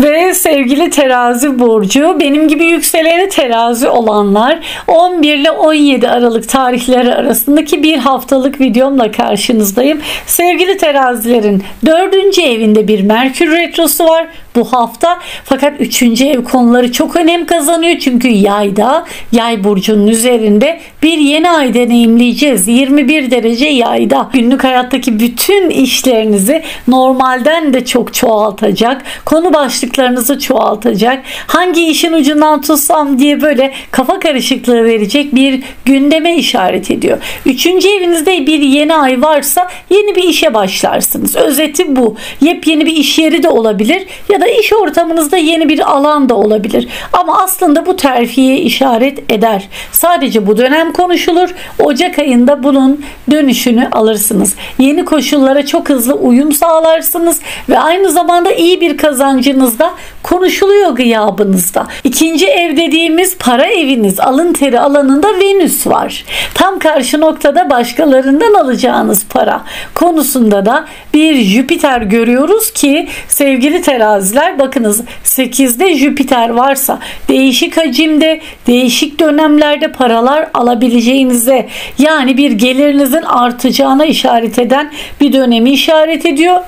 Ve sevgili terazi burcu benim gibi yükseleni terazi olanlar 11 ile 17 Aralık tarihleri arasındaki bir haftalık videomla karşınızdayım. Sevgili terazilerin 4. evinde bir Merkür Retrosu var bu hafta. Fakat 3. ev konuları çok önem kazanıyor. Çünkü yayda, yay burcunun üzerinde bir yeni ay deneyimleyeceğiz. 21 derece yayda. Günlük hayattaki bütün işlerinizi normalden de çok çoğaltacak. Konu başlıklarınızı çoğaltacak. Hangi işin ucundan tutsam diye böyle kafa karışıklığı verecek bir gündeme işaret ediyor. Üçüncü evinizde bir yeni ay varsa yeni bir işe başlarsınız. Özeti bu. Yepyeni bir iş yeri de olabilir ya da iş ortamınızda yeni bir alan da olabilir. Ama aslında bu terfiye işaret eder. Sadece bu dönem konuşulur. Ocak ayında bunun dönüşünü alırsınız. Yeni koşullara çok hızlı uyum sağlarsınız ve aynı zamanda iyi bir kazancınız da konuşuluyor gıyabınızda. İkinci ev dediğimiz para eviniz, alın teri alanında Venüs var. Tam karşı noktada başkalarından alacağınız para konusunda da bir Jüpiter görüyoruz ki sevgili teraziler bakınız 8'de Jüpiter varsa değişik hacimde, değişik dönemlerde paralar alabileceğinize yani bir gelirinizin artacağına işaret eden bir dönemi işaret ediyor.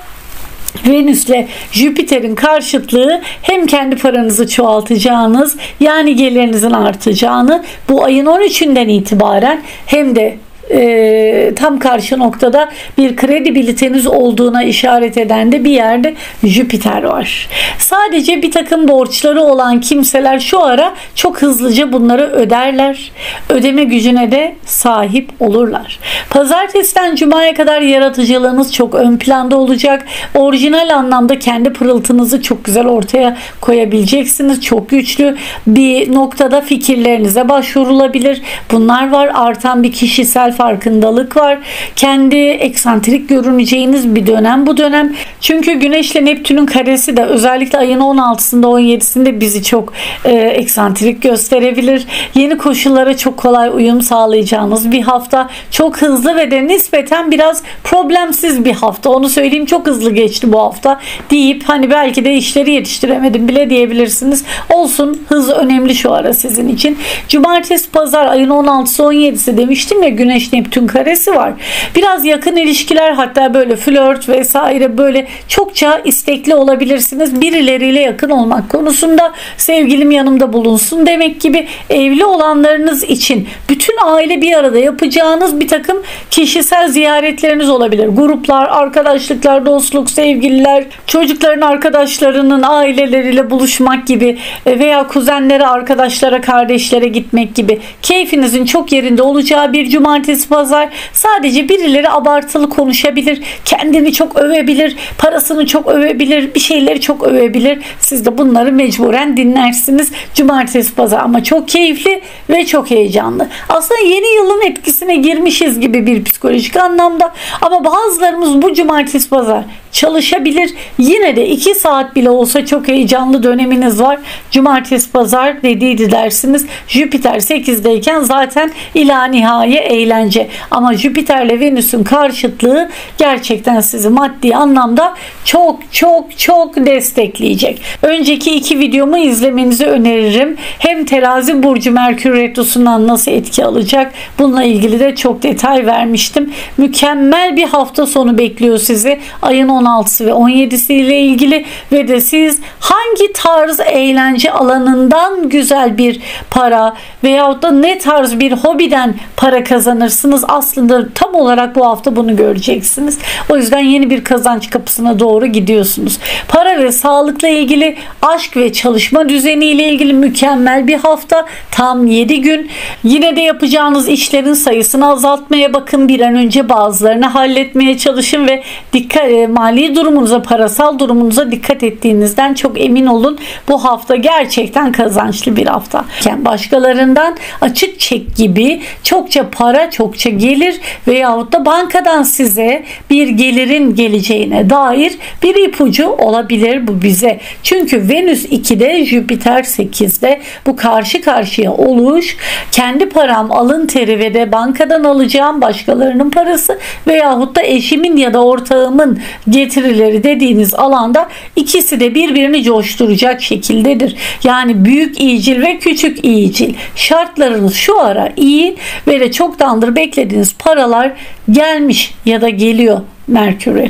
Venüs'le Jüpiter'in karşıtlığı hem kendi paranızı çoğaltacağınız yani gelirlerinizin artacağını bu ayın 13'ünden itibaren hem de e, tam karşı noktada bir kredibiliteniz olduğuna işaret eden de bir yerde Jüpiter var. Sadece bir takım borçları olan kimseler şu ara çok hızlıca bunları öderler. Ödeme gücüne de sahip olurlar. Pazartesiden cumaya kadar yaratıcılığınız çok ön planda olacak. Orijinal anlamda kendi pırıltınızı çok güzel ortaya koyabileceksiniz. Çok güçlü bir noktada fikirlerinize başvurulabilir. Bunlar var. Artan bir kişisel farkındalık var. Kendi eksantrik görüneceğiniz bir dönem bu dönem. Çünkü Güneşle Neptün'ün karesi de özellikle ayın 16'sında 17'sinde bizi çok e, eksantrik gösterebilir. Yeni koşullara çok kolay uyum sağlayacağınız bir hafta. Çok hızlı ve de nispeten biraz problemsiz bir hafta. Onu söyleyeyim çok hızlı geçti bu hafta deyip hani belki de işleri yetiştiremedim bile diyebilirsiniz. Olsun hız önemli şu ara sizin için. Cumartesi pazar ayın 16'sı 17'si demiştim ya Güneş Neptün karesi var. Biraz yakın ilişkiler hatta böyle flört vesaire böyle çokça istekli olabilirsiniz. Birileriyle yakın olmak konusunda sevgilim yanımda bulunsun demek gibi evli olanlarınız için bütün aile bir arada yapacağınız bir takım kişisel ziyaretleriniz olabilir. Gruplar, arkadaşlıklar, dostluk, sevgililer, çocukların arkadaşlarının aileleriyle buluşmak gibi e, veya kuzenlere, arkadaşlara, kardeşlere gitmek gibi keyfinizin çok yerinde olacağı bir cumartesi cumartesi pazar sadece birileri abartılı konuşabilir. Kendini çok övebilir. Parasını çok övebilir. Bir şeyleri çok övebilir. Siz de bunları mecburen dinlersiniz. Cumartesi pazar ama çok keyifli ve çok heyecanlı. Aslında yeni yılın etkisine girmişiz gibi bir psikolojik anlamda. Ama bazılarımız bu cumartesi pazar çalışabilir. Yine de 2 saat bile olsa çok heyecanlı döneminiz var. Cumartesi pazar dediydi dersiniz. Jüpiter 8'deyken zaten ila nihai eğlence. Ama Jüpiter'le Venüs'ün karşıtlığı gerçekten sizi maddi anlamda çok çok çok destekleyecek. Önceki iki videomu izlemenizi öneririm. Hem terazi burcu Merkür Retrosu'ndan nasıl etki alacak bununla ilgili de çok detay vermiştim. Mükemmel bir hafta sonu bekliyor sizi. Ayın 16'sı ve 17'si ile ilgili ve de siz hangi tarz eğlence alanından güzel bir para veyahut da ne tarz bir hobiden para kazanırsınız aslında tam olarak bu hafta bunu göreceksiniz. O yüzden yeni bir kazanç kapısına doğru gidiyorsunuz. Para ve sağlıkla ilgili aşk ve çalışma düzeni ile ilgili mükemmel bir hafta. Tam 7 gün. Yine de yapacağınız işlerin sayısını azaltmaya bakın. Bir an önce bazılarını halletmeye çalışın ve dikkat e, mali durumunuza, parasal durumunuza dikkat ettiğinizden çok emin olun. Bu hafta gerçekten kazançlı bir hafta. Başkalarından açık çek gibi çokça para, çokça gelir veyahut da bankadan size bir gelirin geleceğine dair bir ipucu olabilir bu bize. Çünkü Venüs 2'de, Jüpiter 8'de bu karşı karşıya oluş, kendi param alın teri ve de bankadan alacağım başkalarının parası veyahut da eşimin ya da ortağımın getirileri dediğiniz alanda ikisi de birbirini coşturacak şekildedir. Yani büyük iyicil ve küçük iyicil. Şartlarınız şu ara iyi ve de çoktandır beklediğiniz paralar gelmiş ya da geliyor Merkür'e.